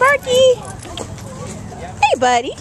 Sparky. Hey, buddy.